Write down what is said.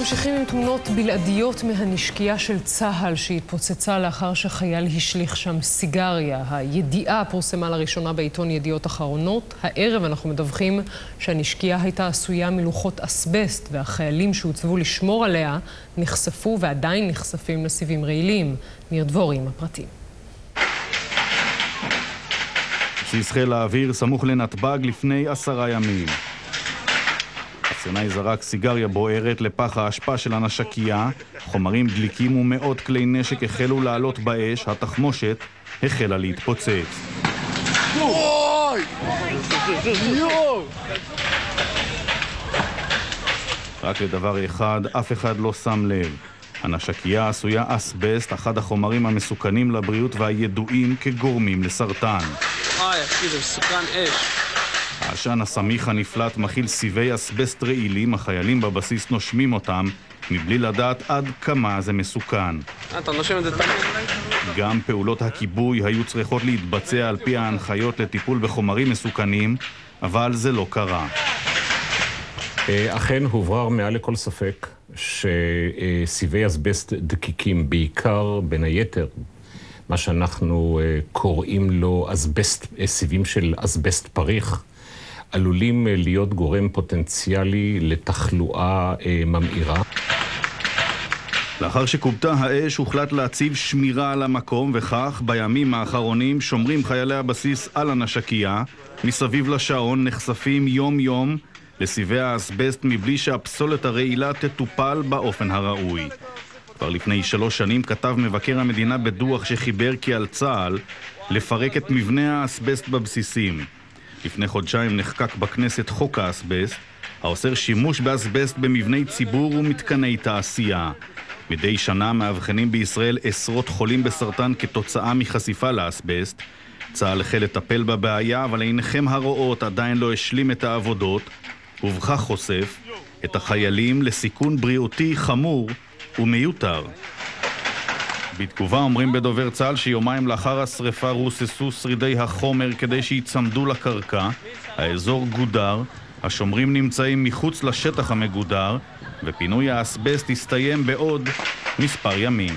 ממשיכים עם תמונות בלעדיות מהנשקייה של צה"ל שהתפוצצה לאחר שחייל השליך שם סיגריה. הידיעה פורסמה לראשונה בעיתון ידיעות אחרונות. הערב אנחנו מדווחים שהנשקייה הייתה עשויה מלוחות אסבסט והחיילים שהוצבו לשמור עליה נחשפו ועדיין נחשפים לסיבים רעילים. ניר דבורי עם הפרטים. בסיס חיל האוויר סמוך לנתב"ג לפני עשרה ימים. הסיני זרק סיגריה בוערת לפח האשפה של הנשקייה, חומרים דליקים ומאות כלי נשק החלו לעלות באש, התחמושת החלה להתפוצץ. רק לדבר אחד, אף אחד לא שם לב. הנשקייה עשויה אסבסט, אחד החומרים המסוכנים לבריאות והידועים כגורמים לסרטן. אוי, אחי, זה מסוכן אש. העשן הסמיך הנפלט מכיל סיבי אסבסט רעילים, החיילים בבסיס נושמים אותם מבלי לדעת עד כמה זה מסוכן. אתה נושם את זה תמיד. גם פעולות הכיבוי היו צריכות להתבצע על פי ההנחיות לטיפול בחומרים מסוכנים, אבל זה לא קרה. אה, אכן הוברר מעל לכל ספק שסיבי אסבסט דקיקים, בעיקר, בין היתר, מה שאנחנו אה, קוראים לו אסבסט, אה, סיבים של אסבסט פריך, עלולים אה, להיות גורם פוטנציאלי לתחלואה אה, ממאירה. לאחר שכובתה האש הוחלט להציב שמירה על המקום וכך בימים האחרונים שומרים חיילי הבסיס על הנשקייה מסביב לשעון נחשפים יום יום לסיבי האסבסט מבלי שהפסולת הרעילה תטופל באופן הראוי. כבר לפני שלוש שנים כתב מבקר המדינה בדוח שחיבר כי על צה"ל לפרק את מבנה האסבסט בבסיסים. לפני חודשיים נחקק בכנסת חוק האסבסט, האוסר שימוש באסבסט במבני ציבור ומתקני תעשייה. מדי שנה מאבחנים בישראל עשרות חולים בסרטן כתוצאה מחשיפה לאסבסט. צה"ל החל לטפל בבעיה, אבל עיניכם הרואות עדיין לא השלים את העבודות, ובכך חושף את החיילים לסיכון בריאותי חמור ומיותר. בתגובה אומרים בדובר צה"ל שיומיים לאחר השרפה רוססו שרידי החומר כדי שיצמדו לקרקע. האזור גודר, השומרים נמצאים מחוץ לשטח המגודר, ופינוי האסבסט יסתיים בעוד מספר ימים.